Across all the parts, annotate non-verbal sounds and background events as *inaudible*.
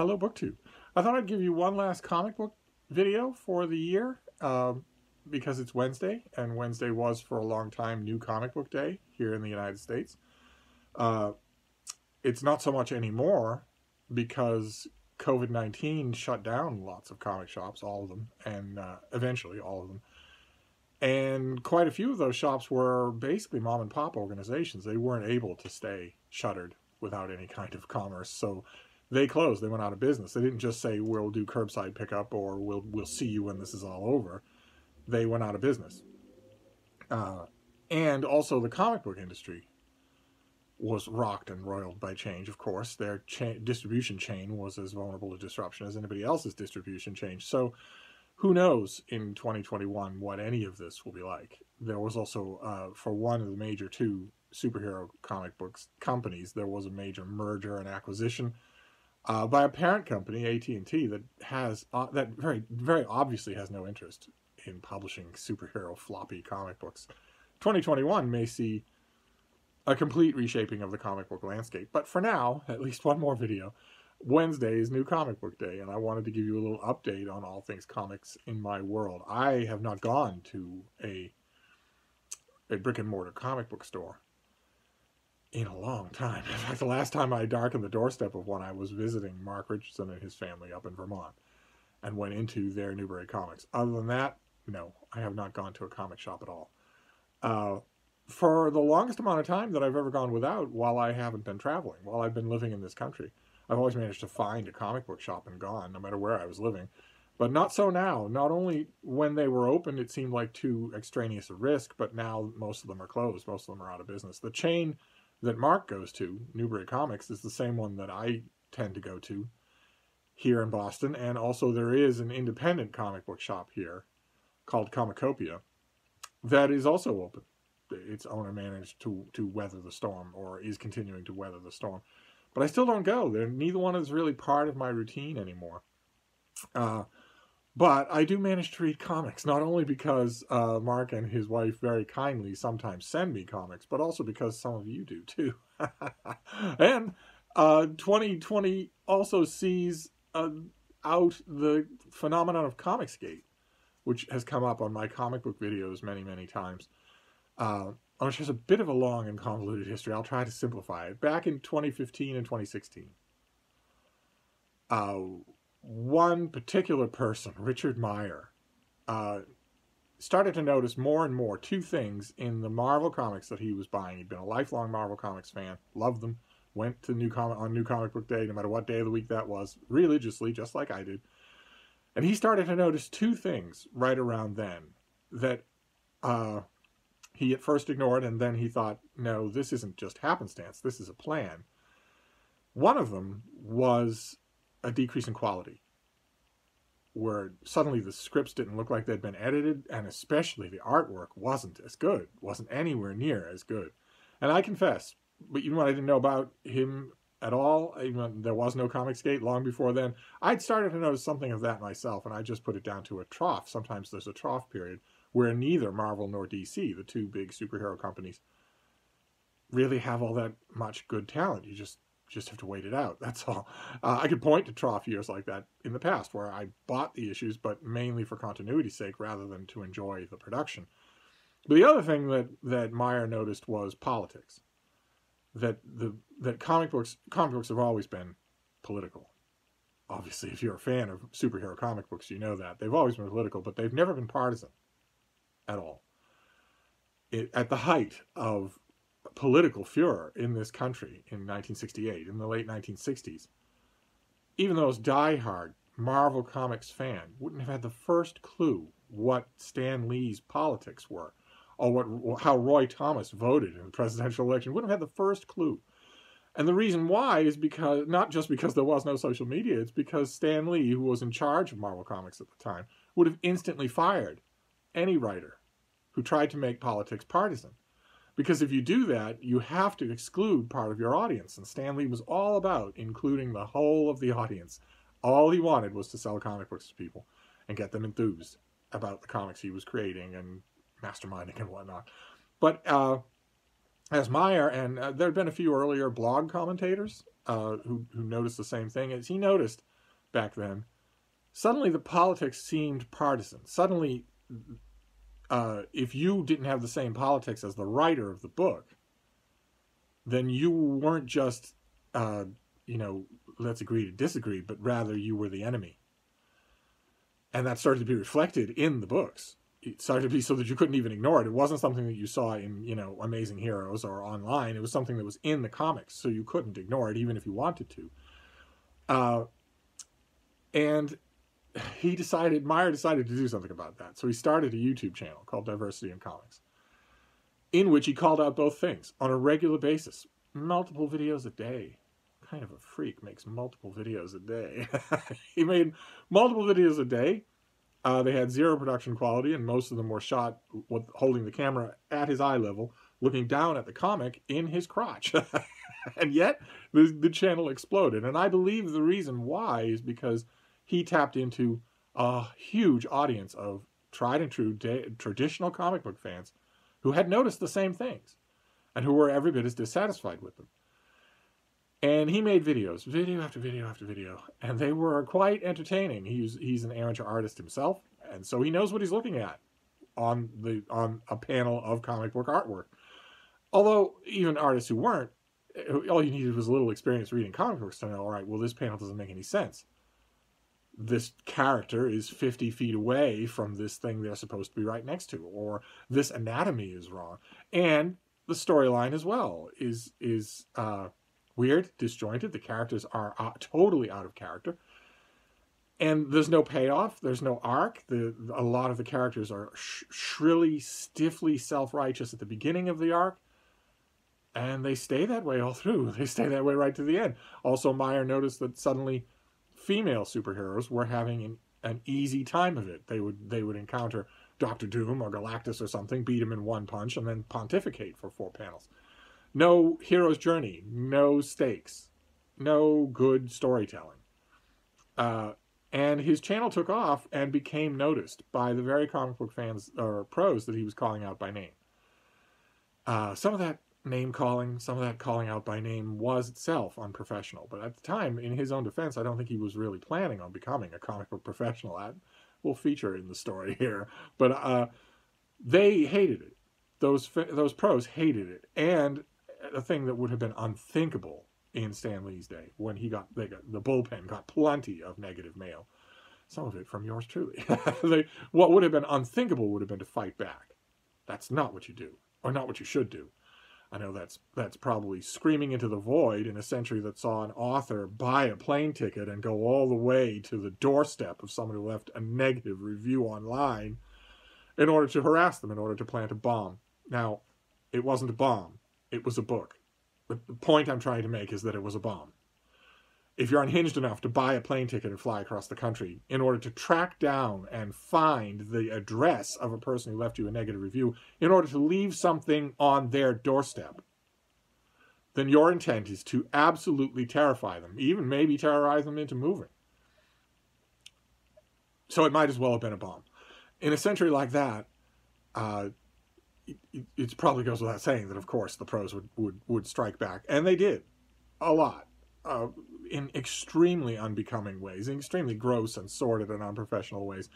Hello, BookTube. I thought I'd give you one last comic book video for the year um, because it's Wednesday, and Wednesday was for a long time New Comic Book Day here in the United States. Uh, it's not so much anymore because COVID 19 shut down lots of comic shops, all of them, and uh, eventually all of them. And quite a few of those shops were basically mom and pop organizations. They weren't able to stay shuttered without any kind of commerce. So they closed. They went out of business. They didn't just say we'll do curbside pickup or we'll we'll see you when this is all over. They went out of business. Uh, and also the comic book industry was rocked and roiled by change. Of course, their cha- distribution chain was as vulnerable to disruption as anybody else's distribution chain. So, who knows in 2021 what any of this will be like? There was also, uh, for one of the major two superhero comic books companies, there was a major merger and acquisition uh, by a parent company, AT&T, that has uh, that very very obviously has no interest in publishing superhero floppy comic books. 2021 may see a complete reshaping of the comic book landscape, but for now, at least one more video. Wednesday is New Comic Book Day, and I wanted to give you a little update on all things comics in my world. I have not gone to a a brick and mortar comic book store in a long time. *laughs* In fact, the last time I darkened the doorstep of one, I was visiting Mark Richardson and his family up in Vermont and went into their Newbury Comics. Other than that, no, I have not gone to a comic shop at all. Uh, for the longest amount of time that I've ever gone without, while I haven't been traveling, while I've been living in this country, I've always managed to find a comic book shop and gone, no matter where I was living. But not so now. Not only when they were open, it seemed like too extraneous a risk, but now most of them are closed. Most of them are out of business. The chain that Mark goes to, Newbury Comics, is the same one that I tend to go to here in Boston. And also, there is an independent comic book shop here called Comicopia that is also open. Its owner managed to, to weather the storm or is continuing to weather the storm. But I still don't go. They're, neither one is really part of my routine anymore. Uh, but I do manage to read comics, not only because uh, Mark and his wife very kindly sometimes send me comics, but also because some of you do too. *laughs* and uh, 2020 also sees uh, out the phenomenon of Comicsgate, which has come up on my comic book videos many, many times. Uh, which has a bit of a long and convoluted history. I'll try to simplify it. Back in 2015 and 2016, uh, one particular person, Richard Meyer, uh, started to notice more and more two things in the Marvel comics that he was buying. He'd been a lifelong Marvel comics fan, loved them, went to new comic on New Comic Book Day, no matter what day of the week that was, religiously, just like I did. And he started to notice two things right around then that uh, he at first ignored, and then he thought, no, this isn't just happenstance, this is a plan. One of them was a decrease in quality where suddenly the scripts didn't look like they'd been edited and especially the artwork wasn't as good wasn't anywhere near as good. And i confess but even when i didn't know about him at all even there was no comicsgate long before then i'd started to notice something of that myself and i just put it down to a trough. Sometimes there's a trough period where neither marvel nor dc the two big superhero companies really have all that much good talent. You just just have to wait it out. *laughs* That's all. Uh, I could point to trough years like that in the past where I bought the issues, but mainly for continuity's sake rather than to enjoy the production. But the other thing that, that Meyer noticed was politics. That the that comic books comic books have always been political. Obviously, if you're a fan of superhero comic books, you know that they've always been political, but they've never been partisan at all. It, at the height of political furor in this country in 1968, in the late 1960s, even those die-hard Marvel Comics fan wouldn't have had the first clue what Stan Lee's politics were, or what how Roy Thomas voted in the presidential election. Wouldn't have had the first clue. And the reason why is because not just because there was no social media, it's because Stan Lee, who was in charge of Marvel Comics at the time, would have instantly fired any writer who tried to make politics partisan. Because if you do that, you have to exclude part of your audience. And Stan Lee was all about including the whole of the audience. All he wanted was to sell comic books to people and get them enthused about the comics he was creating and masterminding and whatnot. But uh, as Meyer, and uh, there had been a few earlier blog commentators uh, who, who noticed the same thing. As he noticed back then, suddenly the politics seemed partisan. Suddenly, uh, if you didn't have the same politics as the writer of the book, then you weren't just, uh, you know, let's agree to disagree, but rather you were the enemy. And that started to be reflected in the books it started to be so that you couldn't even ignore it. It wasn't something that you saw in, you know, Amazing Heroes or online. It was something that was in the comics, so you couldn't ignore it even if you wanted to. Uh, and he decided, Meyer decided to do something about that. So he started a YouTube channel called Diversity in Comics, in which he called out both things on a regular basis, multiple videos a day. Kind of a freak makes multiple videos a day. *laughs* he made multiple videos a day uh, they had zero production quality, and most of them were shot with holding the camera at his eye level, looking down at the comic in his crotch. *laughs* and yet, the, the channel exploded. And I believe the reason why is because he tapped into a huge audience of tried and true traditional comic book fans who had noticed the same things and who were every bit as dissatisfied with them. And he made videos, video after video after video, and they were quite entertaining. He's he's an amateur artist himself, and so he knows what he's looking at on the on a panel of comic book artwork. Although even artists who weren't, eh, all you needed was a little experience reading comic books to know, all right, well this panel doesn't make any sense. This character is 50 feet away from this thing they're supposed to be right next to, or this anatomy is wrong. And the storyline as well is is uh weird, disjointed. The characters are uh, totally out of character. And there's no payoff. There's no arc. The, a lot of the characters are sh shrilly, stiffly self-righteous at the beginning of the arc. And they stay that way all through. *laughs* They stay that way right to the end. Also, Meyer noticed that suddenly female superheroes were having an, an easy time of it. They would they would encounter Doctor Doom or Galactus or something, beat him in one punch, and then pontificate for four panels. No hero's journey, no stakes, no good storytelling. Uh, and his channel took off and became noticed by the very comic book fans or pros that he was calling out by name. Uh, some of that name calling, some of that calling out by name was itself unprofessional. But at the time, in his own defense, I don't think he was really planning on becoming a comic book professional. That will feature in the story here. But uh, they hated it. Those those pros hated it, and a thing that would have been unthinkable in Stan Lee's day when he got, they got the bullpen got plenty of negative mail. Some of it from yours truly. *laughs* they, what would have been unthinkable would have been to fight back. That's not what you do, or not what you should do. I know that's that's probably screaming into the void in a century that saw an author buy a plane ticket and go all the way to the doorstep of someone who left a negative review online in order to harass them, in order to plant a bomb. Now, it wasn't a bomb it was a book. The point I'm trying to make is that it was a bomb. If you're unhinged enough to buy a plane ticket and fly across the country in order to track down and find the address of a person who left you a negative review in order to leave something on their doorstep, then your intent is to absolutely terrify them, even maybe terrorize them into moving. So it might as well have been a bomb. In a century like that, uh, it, it probably goes without saying that, of course, the pros would, would, would strike back. And they did. A lot. Uh, in extremely unbecoming ways, in extremely gross and sordid and unprofessional ways.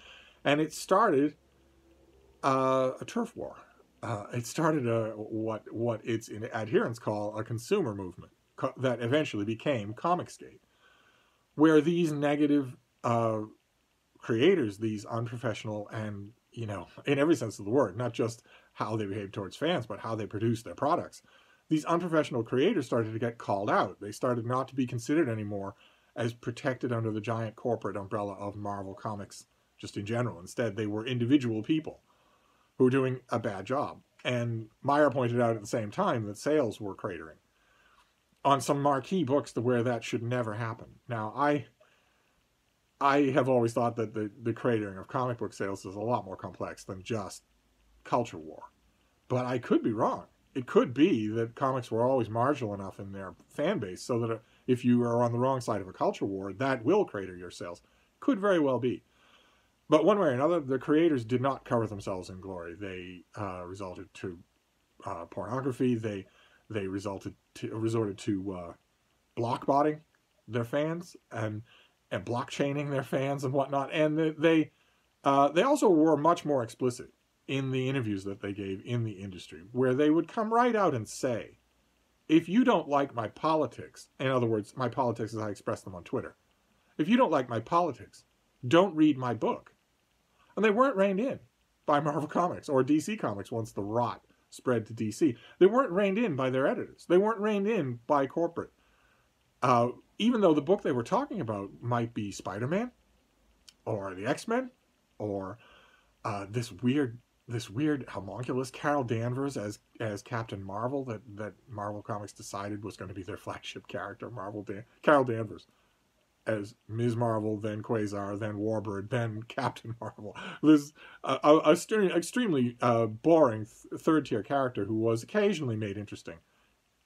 And it started uh, a turf war. Uh, it started a, what what its adherents call a consumer movement co that eventually became Comicsgate, where these negative uh, creators, these unprofessional and you know, in every sense of the word, not just how they behave towards fans, but how they produce their products. These unprofessional creators started to get called out. They started not to be considered anymore as protected under the giant corporate umbrella of Marvel Comics just in general. Instead, they were individual people who were doing a bad job. And Meyer pointed out at the same time that sales were cratering on some marquee books to where that should never happen. Now, I I have always thought that the, the cratering of comic book sales is a lot more complex than just culture war. But I could be wrong. It could be that comics were always marginal enough in their fan base so that if you are on the wrong side of a culture war, that will crater your sales. Could very well be. But one way or another, the creators did not cover themselves in glory. They uh, resulted to uh, pornography. They They resulted to, resorted to uh, blockbotting their fans and and blockchaining their fans and whatnot. And they they, uh, they also were much more explicit in the interviews that they gave in the industry, where they would come right out and say, if you don't like my politics, in other words, my politics as I express them on Twitter, if you don't like my politics, don't read my book. And they weren't reined in by Marvel Comics or DC Comics once the rot spread to DC. They weren't reined in by their editors. They weren't reined in by corporate. Uh, even though the book they were talking about might be Spider-Man or the X-Men or uh, this weird this weird homunculus Carol Danvers as as Captain Marvel that that Marvel Comics decided was going to be their *laughs* flagship character Marvel Dan- Carol Danvers as Ms. Marvel, then Quasar, then Warbird, then *laughs* Captain Marvel. This a, a, a extremely uh, boring th- third tier character who was occasionally made interesting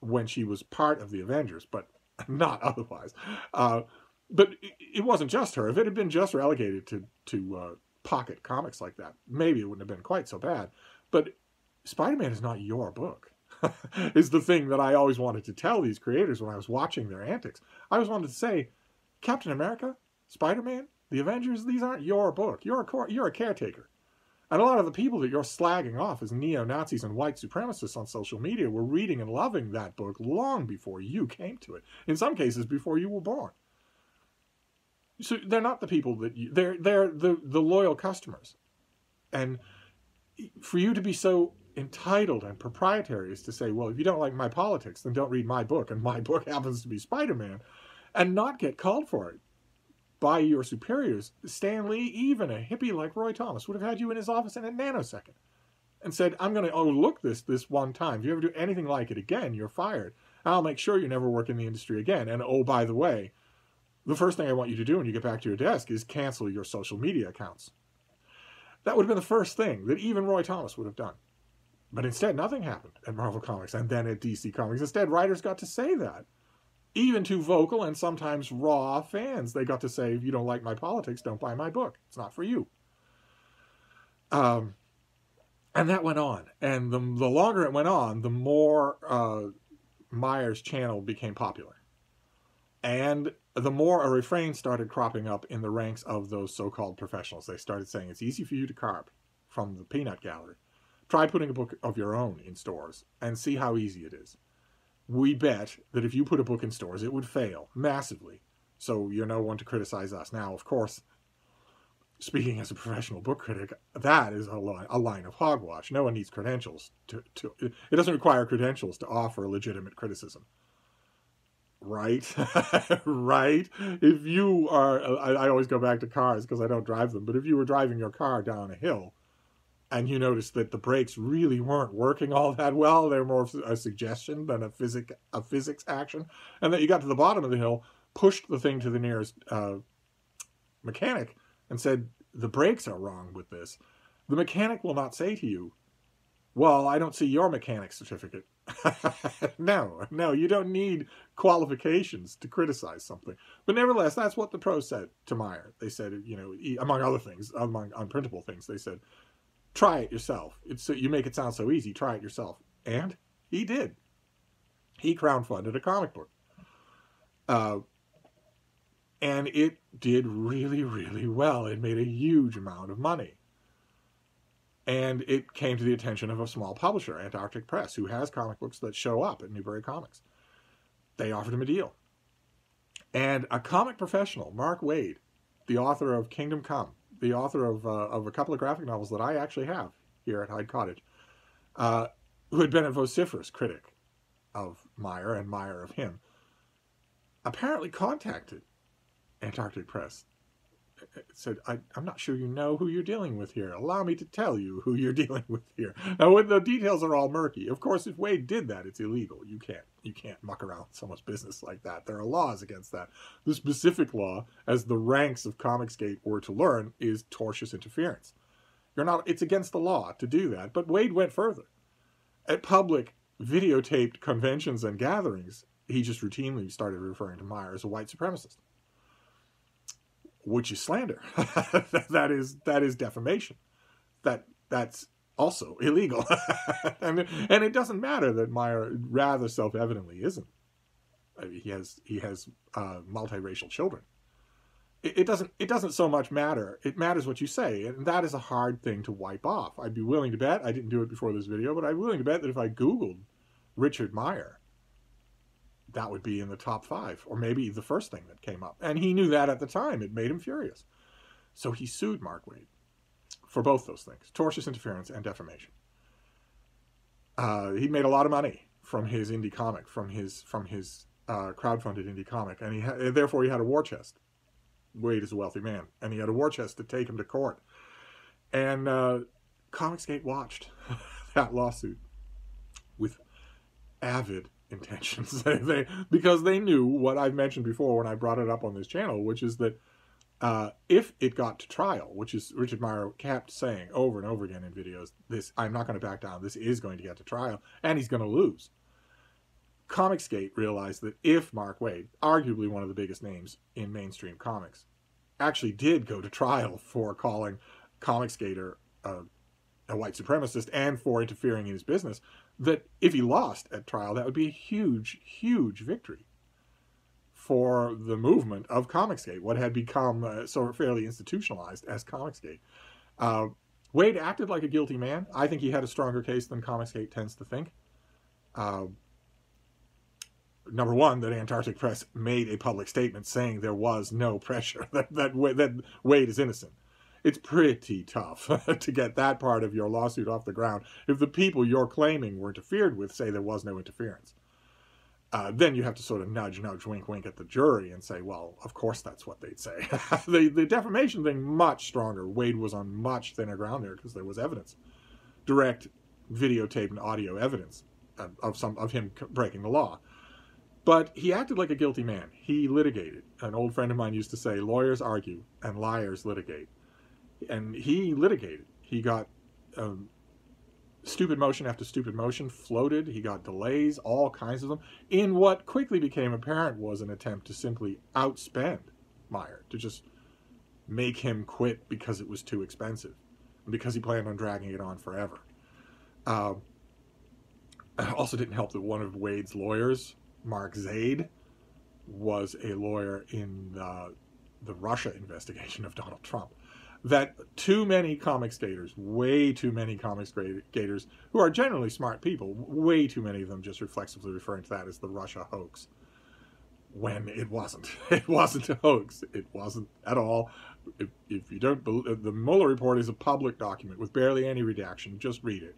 when she was part of the Avengers, but *laughs* not otherwise. Uh, but it, it, wasn't just her. If it had been just relegated to to uh, pocket comics like that, maybe it wouldn't have been quite so bad. But Spider Man is not your book. *laughs* is the thing that I always wanted to tell these creators when I was watching their antics. I always wanted to say, Captain America, Spider Man, the Avengers, these aren't your book. You're a, you're a caretaker. And a lot of the people that you're slagging off as neo Nazis and white supremacists on social media were reading and loving that book long before you came to it. In some cases, before you were born. So they're not the people that you, they're they're the the loyal customers, and for you to be so entitled and proprietary is to say, well, if you don't like my politics, then don't read my book, and my *laughs* book happens to be Spider Man and not get called for it by your superiors. Stan Lee, even a hippie like Roy Thomas, would have had you in his office in a nanosecond and said, I'm going to overlook oh, this this one time. If you ever do anything like it again, you're fired. I'll make sure you never work in the industry again. And oh, by the way, the first thing I want you to do when you get back to your desk is cancel your social media accounts. That would have been the first thing that even Roy Thomas would have done. But instead, nothing happened at Marvel Comics and then at DC Comics. Instead, writers got to say that even to vocal and sometimes raw fans. They got to say, if you don't like my politics, don't buy my book. It's not for you. Um, and that went on. And the, the longer it went on, the more uh, Meyer's channel became popular. And the more a refrain started cropping up in the ranks of those so called professionals. They started saying, it's easy for you to carp from the peanut gallery. Try putting a book of your own in stores and see how easy it is we bet that if you put a book in stores, it would fail massively. So you're no one to criticize us. Now, of course, speaking as a professional book critic, that is a line, a line of hogwash. No one needs credentials to, to it doesn't require credentials to offer legitimate criticism. Right? *laughs* right? If you are, I, I always go back to cars because I don't drive them, but if you were driving your car down a hill and you noticed that the brakes really weren't working all that well. they're more a suggestion than a physic a physics action, and that you got to the bottom of the hill, pushed the thing to the nearest uh, mechanic, and said the brakes are wrong with this. The mechanic will not say to you, "Well, I don't see your mechanic certificate." *laughs* no, no, you don't need qualifications to criticize something. But nevertheless, that's what the pros said to Meyer. They said, you know, among other things, among unprintable things, they said, try it yourself. It's so you make it sound so easy. Try it yourself. And he did. He crowdfunded a comic book. Uh, and it did really, really well. It made a huge amount of money. And it came to the attention of a small publisher, Antarctic Press, who has comic books that show up at Newbury Comics. They offered him a deal. And a comic professional, Mark Waid, the author of Kingdom Come, the author of, uh, of a couple of graphic novels that I actually have here at Hyde Cottage, uh, who had been a vociferous critic of Meyer and Meyer of him, apparently contacted Antarctic Press said, I, am not sure you know who you're dealing with here. Allow me to tell you who you're *laughs* dealing with here. Now, the details are all murky, of course, if Waid did that, it's illegal. You can't you can't muck around someone's business like that. There are laws against that. The specific law, as the ranks of Comicsgate were to learn, is tortious interference. You're not. It's against the law to do that. But Waid went further. At public videotaped conventions and gatherings, he just routinely started referring to Meyer as a white supremacist which is slander. *laughs* that is that is defamation. That that's also illegal. *laughs* and, and it doesn't matter that Meyer rather self-evidently isn't. I mean, he has he has uh, multiracial children. It, it doesn't it doesn't so much matter. It matters what you say, and that is a hard thing to wipe off. I'd be willing to bet I didn't do it before this video, but I'm willing to bet that if I Googled Richard Meyer, that would be in the top five, or maybe the first thing that came up. And he knew that at the time. It made him furious. So he sued Mark Waid for both those things, tortious interference and defamation. Uh, he made a lot of money from his indie comic, from his from his uh, crowdfunded indie comic, and he ha- therefore he had a war chest. Waid is a wealthy man, and he had a war chest to take him to court. And uh, Comicsgate watched *laughs* that lawsuit with avid intentions. *laughs* they, because they knew what I've mentioned before when I brought it up on this channel, which is that uh, if it got to trial, which is Richard Meyer kept saying over and over again in videos, this I'm not going to back down. This is going to get to trial, and he's going to lose. Comicsgate realized that if Mark Waid, arguably one of the biggest names in mainstream comics, actually did go to trial for calling Comicsgater a, a white supremacist and for interfering in his business, that if he lost at trial, that would be a huge, huge victory for the movement of Comicsgate, what had become uh, of fairly institutionalized as Comicsgate. Uh, Waid acted like a guilty man. I think he had a stronger case than Comicsgate tends to think. Uh, number one, that Antarctic Press made a public statement saying there was no pressure, *laughs* that, that, that Waid is innocent. It's pretty tough *laughs* to get that part of your lawsuit off the ground if the people you're claiming were interfered with say there was no interference uh, then you have to sort of nudge, nudge, wink, wink at the jury and say, well, of course that's what they'd say. *laughs* the, the defamation thing, much stronger. Waid was on much thinner ground there because there was evidence, direct videotape and audio evidence of, of some of him breaking the law. But he acted like a guilty man. He litigated. An old friend of mine used to say, lawyers argue and liars litigate. And he litigated. He got um, stupid motion after stupid motion floated. He got delays, all kinds of them, in what quickly became apparent was an attempt to simply outspend Meyer, to just make him quit because it was too expensive, and because he planned on dragging it on forever. Uh, *laughs* also didn't help that one of Waid's lawyers, Mark Zaid, was a lawyer in the, the Russia investigation of Donald Trump that too many Comicsgaters, way too many Comicsgaters, who are generally smart people, way too many of them just reflexively referring to that as the Russia hoax. When it wasn't. *laughs* It wasn't a hoax. It wasn't at all. If, if you don't believe, the Mueller report is a public document with barely any redaction. Just read it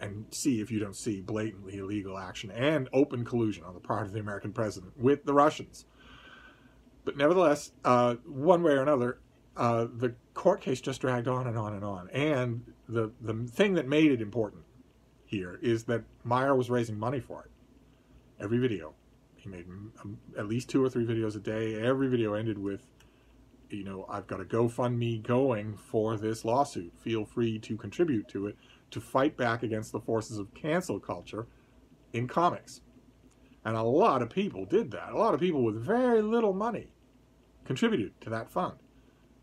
and see if you don't see blatantly illegal action and open collusion on the part of the American president with the Russians. But nevertheless, uh, one way or another, uh, the court case just dragged on and on and on. And the the thing that made it important here is that Meyer was raising money for it. Every video, he made um, at least two or three videos a day. Every video ended with, you know, I've got a GoFundMe going for this lawsuit. Feel free to contribute to it to fight back against the forces of cancel culture in comics. And a lot of people did that. A lot of people with very little money contributed to that fund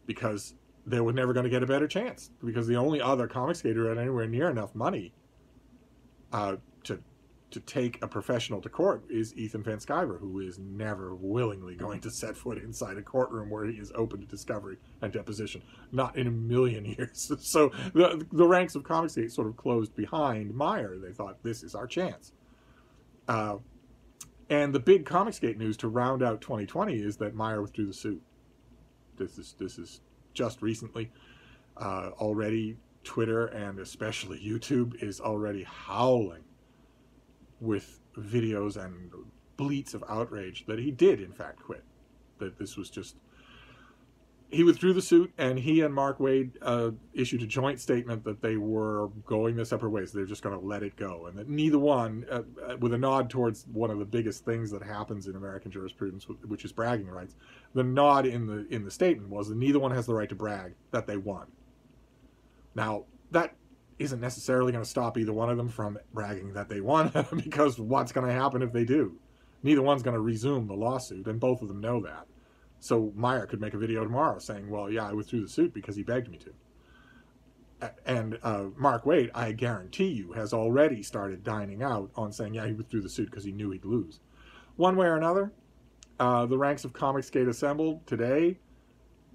because they were never going to get a better chance because the only other Comicsgater had anywhere near enough money uh, to to take a professional to court is Ethan Van Sciver, who is never willingly going to set foot inside a courtroom where he is open to discovery and deposition. Not in a million *laughs* years. So the, the ranks of Comicsgate sort of closed behind Meyer. They thought, this is our chance. Uh, and the big Comicsgate news to round out 2020 is that Meyer withdrew the suit. This is this is just recently. Uh, already, Twitter and especially YouTube is already howling with videos and bleats of outrage that he did in fact quit. That this was just he withdrew the suit, and he and Mark Waid uh, issued a joint statement that they were going their separate ways. They're just going to let it go, and that neither one, uh, uh, with a nod towards one of the biggest things that happens in American jurisprudence, which is bragging rights. The nod in the in the statement was that neither one has the right to brag that they won. Now that isn't necessarily going to stop either one of them from bragging that they won, *laughs* because what's going to happen if they do? Neither one's going to resume the lawsuit, and both of them know that. So Meyer could make a video tomorrow saying, well, yeah, I withdrew the suit because he begged me to. and uh, Mark Waid, I guarantee you, has already started dining out on saying, yeah, he withdrew the suit because he knew he'd lose. One way or another, uh, the ranks of Comicsgate assembled today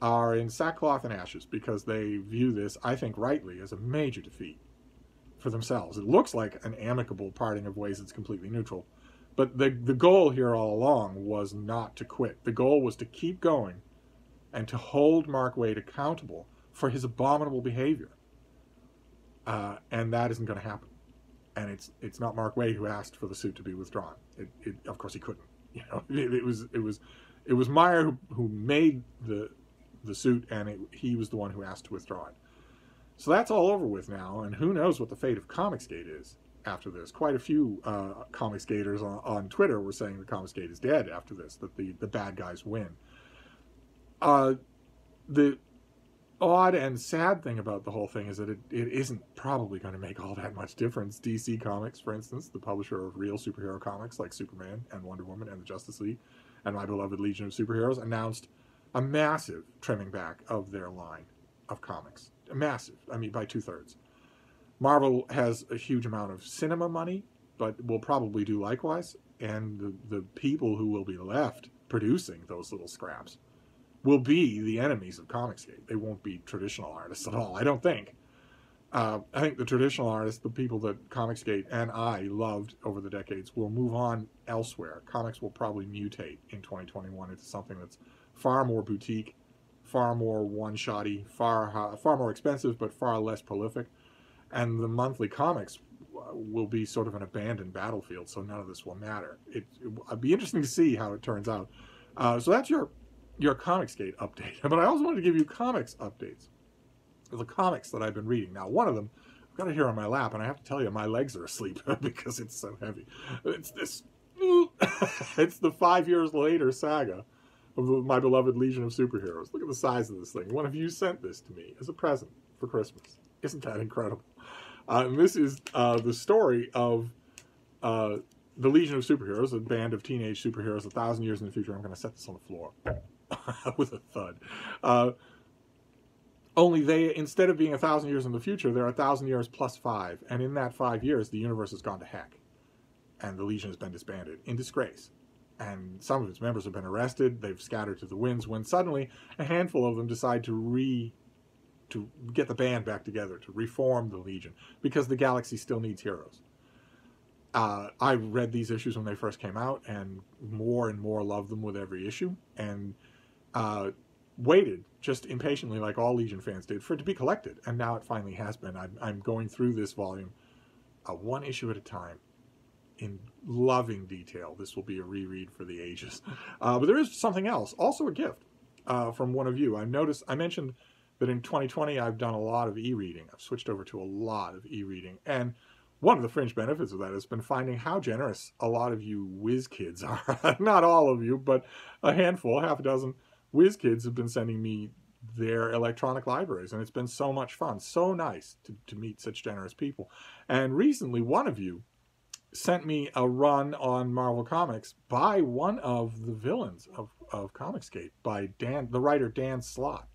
are in sackcloth and ashes because they view this, I think rightly, as a major defeat for themselves. It looks like an amicable parting of ways that's completely neutral. But the, the goal here all along was not to quit. The goal was to keep going and to hold Mark Waid accountable for his abominable behavior. Uh, and that isn't going to happen. And it's it's not Mark Waid who asked for the suit to be withdrawn. It, it, of course, he couldn't. *laughs* You know, it, it, was it was it was Meyer who, who made the the suit, and it, he was the one who asked to withdraw it. So that's all over with now, and who knows what the fate of Comicsgate is after this. Quite a few uh, Comicsgaters on, on Twitter were saying the Comicsgate is dead after this, that the, the bad guys win. Uh, the odd and sad thing about the whole thing is that it, it isn't probably going to make all that much difference. DC Comics, for instance, the publisher of real superhero comics like Superman and Wonder Woman and the Justice League and my beloved Legion of Superheroes, announced a massive trimming back of their line of comics. Massive. I mean, by two thirds. Marvel has a huge amount of cinema money, but will probably do likewise. And the, the people who will be left producing those little scraps will be the enemies of Comicsgate. They won't be traditional artists at all, I don't think. Uh, I think the traditional artists, the people that Comicsgate and I loved over the decades, will move on elsewhere. Comics will probably mutate in 2021 into something that's far more boutique, far more one-shotty, far far more expensive, but far less prolific. And the monthly comics will be sort of an abandoned battlefield, so none of this will matter. It, will be interesting to see how it turns out. Uh, so that's your your Comicsgate update. *laughs* But I also wanted to give you comics updates. The comics that I've been reading. Now, one of them, I've got it here on my lap, and I have to tell you, my legs are asleep *laughs* because it's so heavy. It's this. *laughs* it's the five years later saga of my beloved Legion of Superheroes. Look at the size of this thing. One of you sent this to me as a present for Christmas. Isn't that incredible? Uh, and this is uh, the story of uh, the Legion of Superheroes, a band of teenage superheroes a thousand years in the future. I'm going to set this on the floor *laughs* with a thud. Uh, only they, instead of being a thousand years in the future, they're a thousand years plus five. And in that five years, the universe has gone to heck. And the Legion has been disbanded in disgrace and some of its members have been arrested. They've scattered to the winds when suddenly a handful of them decide to re to get the band back together, to reform the Legion, because the galaxy still needs heroes. Uh, I read these issues when they first came out, and more and more loved them with every issue, and uh, waited just impatiently, like all Legion fans did, for it to be collected. And now it finally has been. I'm, I'm going through this volume, uh, one issue at a time, in loving detail. This will be a reread for the ages. Uh, but there is something else, also a gift uh, from one of you. I noticed, I mentioned that in 2020 I've done a lot of e-reading. I've switched over to a lot of e-reading. And one of the fringe benefits of that has been finding how generous a lot of you whiz kids *laughs* are. Not all of you, but a handful, half a dozen whiz kids have been sending me their electronic libraries. And it's been so much fun, so nice to, to meet such generous people. And recently, one of you sent me a run on Marvel Comics by one of the villains of, of Comicsgate, by Dan, the writer Dan Slott,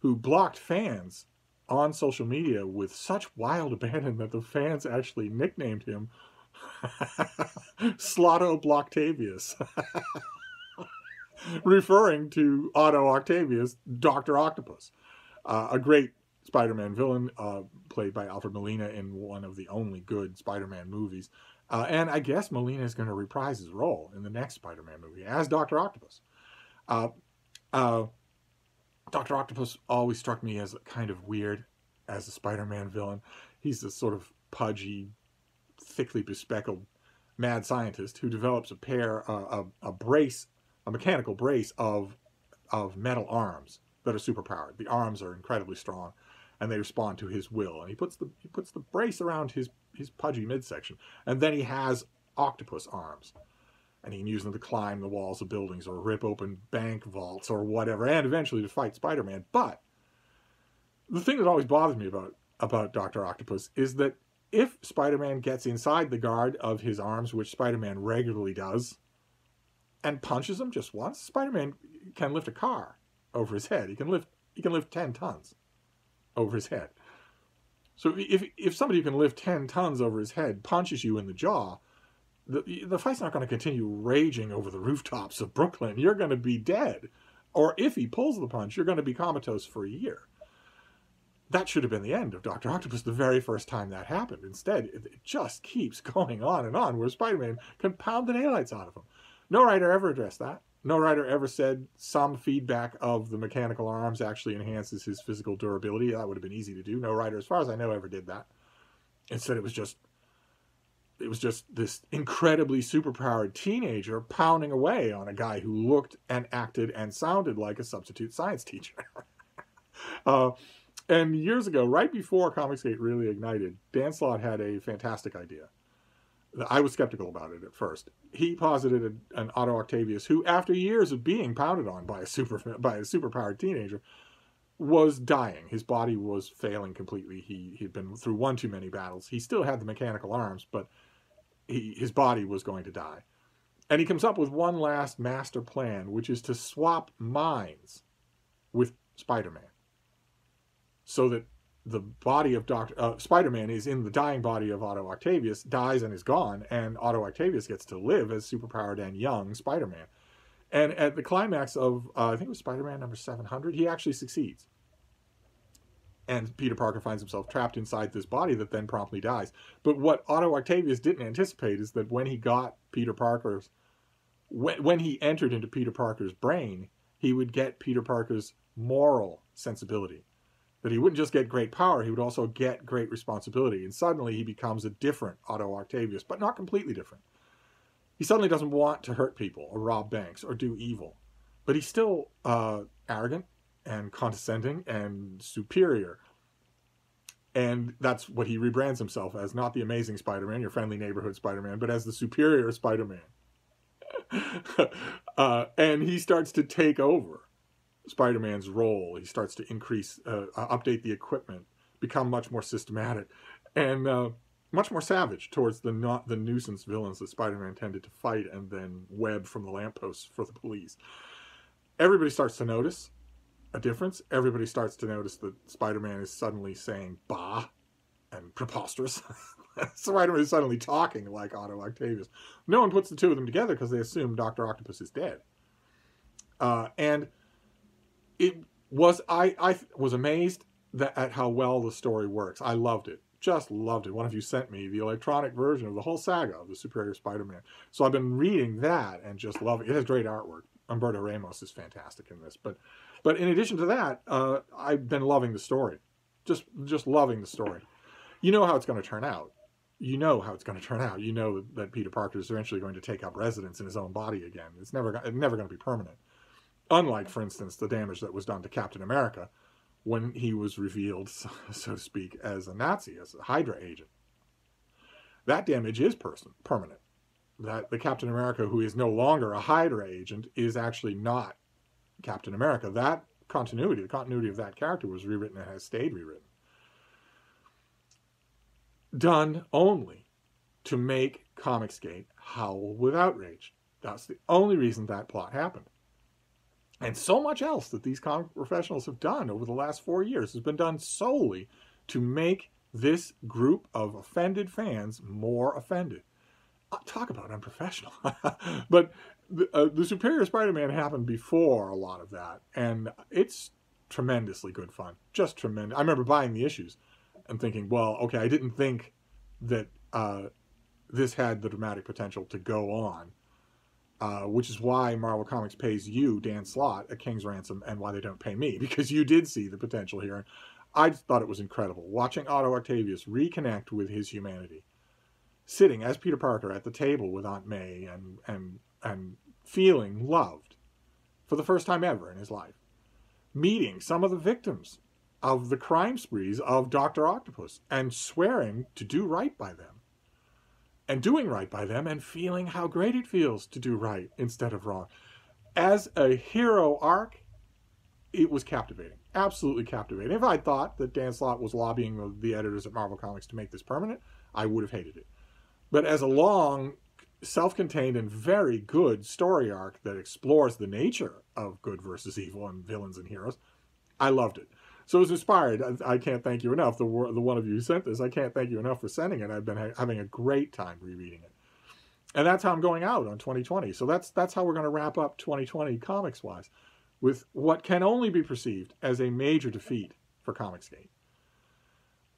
who blocked fans on social media with such wild abandon that the fans actually nicknamed him *laughs* Slotto Blocktavius, *laughs* referring to Otto Octavius, Dr. Octopus, uh, a great Spider-Man villain, uh, played by Alfred Molina in one of the only good Spider-Man movies. Uh, and I guess Molina is going to reprise his role in the next Spider-Man movie as Doctor Octopus. Doctor Octopus always struck me as kind of weird as a Spider-Man villain. He's this sort of pudgy, thickly bespectacled mad scientist who develops a pair, uh, a, a brace, a mechanical brace of of metal arms that are superpowered. The arms are incredibly strong and they respond to his will. And he puts the he puts the brace around his his pudgy midsection, and then he has octopus arms, and he can use them to climb the walls of buildings or rip open bank vaults or whatever, and eventually to fight Spider-Man. But the thing that always bothers me about about Doctor Octopus is that if Spider-Man gets inside the guard of his arms, which Spider-Man regularly does, and punches him just once, Spider-Man can lift a car over his head. He can lift he can lift ten tons over his head. So if if somebody who can lift ten tons over his head punches you in the jaw, the the fight's not going to continue raging over the rooftops of Brooklyn. You're going to be dead, or if he pulls the punch, you're going to be comatose for a year. That should have been the end of Doctor Octopus the very first time that happened. Instead, it, just keeps *laughs* going on and on, where Spider-Man can pound the daylights out of him. No writer ever addressed that. No writer ever said some feedback of the mechanical arms actually enhances his physical durability. That would have been easy to do. No writer, as far as I know, ever did that. Instead, it was just it was just this incredibly superpowered teenager pounding away on a guy who looked and acted and sounded like a substitute science teacher. *laughs* uh, and years ago, right before Comicsgate really ignited, Dan Slott had a fantastic idea. I was skeptical about it at first. He posited a, an Otto Octavius who, after years of being pounded on by a super *laughs* by a superpowered teenager, was dying. His body was failing completely. He he'd been through one too many battles. He still had the mechanical arms, but he, his body was going to die. And he comes up with one last master plan, which is to swap minds with Spider-Man, so that the body of Doctor uh, Spider-Man is in the dying body of Otto Octavius, dies and is gone, and Otto Octavius gets to live as superpowered and young Spider-Man. And at the climax of uh, I think it was Spider-Man number seven hundred, he actually succeeds and Peter Parker finds himself trapped inside this body that then promptly dies. But what Otto Octavius didn't anticipate is that when he got Peter Parker's, when, when he entered into Peter Parker's brain, he would get Peter Parker's moral sensibility. That he wouldn't just get great power, he would also get great responsibility. And suddenly he becomes a different Otto Octavius, but not completely different. He suddenly doesn't want to hurt people or rob banks or do evil. But he's still uh, arrogant and condescending and superior. And that's what he rebrands himself as not the amazing Spider Man, your friendly neighborhood Spider Man, but as the superior Spider Man. *laughs* uh, and he starts to take over Spider Man's role. He starts to increase, uh, uh, update the equipment, become much more systematic, and uh, much more savage towards the not the nuisance villains that Spider Man tended to fight and then web from the lampposts for the police. Everybody starts to notice a difference. Everybody starts to notice that Spider-Man is suddenly saying "bah" and preposterous. *laughs* Spider-Man is suddenly talking like Otto Octavius. No one puts the two of them together because they assume Doctor Octopus is dead. Uh, and it was I I was amazed that at how well the story works. I loved it. Just loved it. One of you sent me the electronic version of the whole saga of the Superior Spider-Man. So I've been reading that and just loving it. It has great artwork. Humberto Ramos is fantastic in this, but but in addition to that, uh, I've been loving the story, just just loving the story. You know how it's going to turn out. You know how it's going to turn out. You know that Peter Parker is eventually going to take up residence in his own body again. It's never it's never going to be permanent. Unlike, for instance, the damage that was done to Captain America when he was revealed, so to speak, as a Nazi, as a Hydra agent. That damage is person permanent. That the Captain America who is no longer a Hydra agent is actually not Captain America. That continuity, the continuity of that character was rewritten and has stayed rewritten. Done only to make Comicsgate howl with outrage. That's the only reason that plot happened. And so much else that these comic professionals have done over the last four years has been done solely to make this group of offended fans more offended. I'll talk about unprofessional. *laughs* but the, uh, the Superior Spider-Man happened before a lot of that, and it's tremendously good fun. Just tremendous. I remember buying the issues and thinking, well, okay, I didn't think that uh, this had the dramatic potential to go on, uh, which is why Marvel Comics pays you, Dan Slott, a King's Ransom, and why they don't pay me, *laughs* because you did see the potential here. I just thought it was incredible. Watching Otto Octavius reconnect with his humanity, sitting as Peter Parker at the table with Aunt May and, and and feeling loved for the first time ever in his life. Meeting some of the victims of the crime sprees of Dr. Octopus and swearing to do right by them. And doing right by them and feeling how great it feels to do right instead of wrong. As a hero arc, it was captivating. Absolutely captivating. If I thought that Dan Slott was lobbying the editors at Marvel Comics to make this permanent, I would have hated it. But as a long self-contained and very good story arc that explores the nature of good versus evil and villains and heroes. I loved it. So it was inspired. I, I, can't thank you enough. The the one of you who sent this, I can't thank you enough for sending it. I've been ha- having a great time rereading it, and that's how I'm going out on 2020. So that's that's how we're going to wrap up 2020 comics wise, with what can only be perceived as a major defeat for Comicsgate.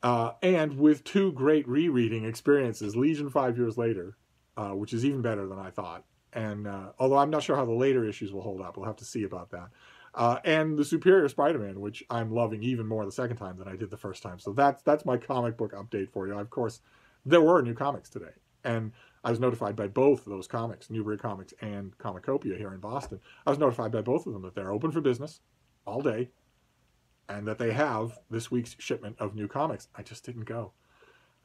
Uh, and with two great rereading experiences, Legion five years later, uh, which is even better than I thought. And uh, although I'm not sure how the later issues will hold up, we'll have to see about that. Uh, and the Superior Spider-Man, which I'm loving even more the second time than I did the first time. So that's that's my comic book update for you. Of course, there were new comics today, and I was notified by both of those comics, Newbury Comics and Comicopia here in Boston. I was notified by both of them that they're open for business all day and that they have this week's shipment of new comics. I just didn't go.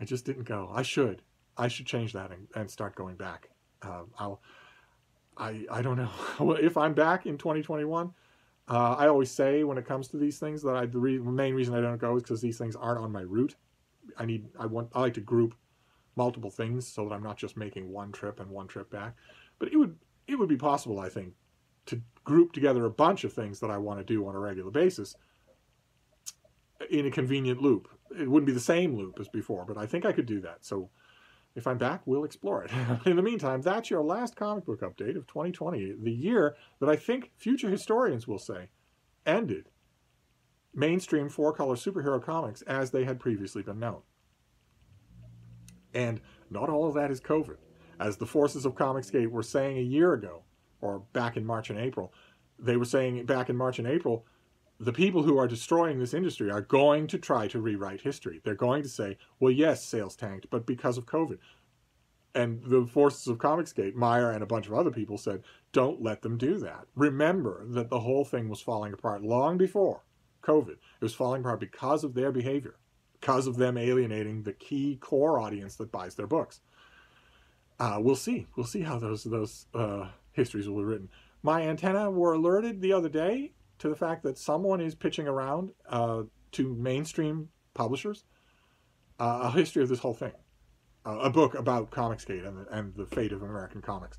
I just didn't go. I should. I should change that and, and start going back. Uh, I'll. I I don't know *laughs* if I'm back in 2021. Uh, I always say when it comes to these things that I the, re, main reason I don't go is because these things aren't on my route. I need I want I like to group multiple things so that I'm not just making one trip and one trip back. But it would it would be possible I think to group together a bunch of things that I want to do on a regular basis in a convenient loop. It wouldn't be the same loop as before, but I think I could do that. So if I'm back, we'll explore it. *laughs* in the meantime, that's your last comic book update of 2020, the year that I think future historians will say ended mainstream four color superhero comics as they had previously been known. And not all of that is COVID. As the forces of Comicsgate were saying a year ago, or back in March and April, they were saying back in March and April, the people who are destroying this industry are going to try to rewrite history. They're going to say, well, yes, sales tanked, but because of COVID. And the forces of Comicsgate, Meyer and a bunch of other people said, don't let them do that. Remember that the whole thing was falling apart long before COVID. It was falling apart because of their behavior, because of them alienating the key core audience that buys their books. Uh, we'll see. We'll see how those those uh, histories will be written. My antenna were alerted the other day to the fact that someone is pitching around uh, to mainstream publishers uh, a history of this whole thing, uh, a book about Comicsgate and the, and the fate of American comics.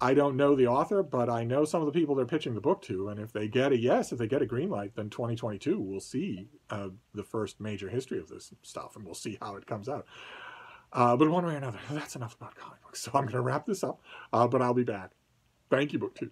I don't know the author, but I know some of the people they're pitching the book to, and if they get a yes, if they get a green light, then 2022 we'll see uh, the first major history of this stuff, and we'll see how it comes out. Uh, but one way or another, that's enough about comic books. *laughs* So I'm going to wrap this up, uh, but I'll be back. Thank you, BookTube.